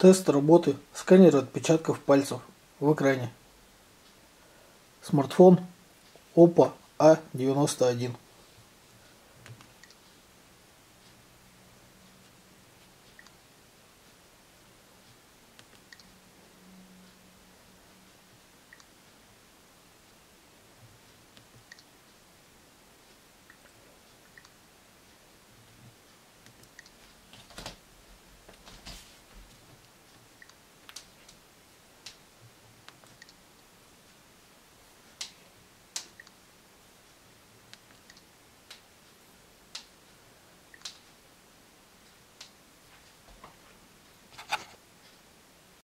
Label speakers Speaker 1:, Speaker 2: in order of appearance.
Speaker 1: Тест работы сканера отпечатков пальцев в экране. Смартфон Oppo A91.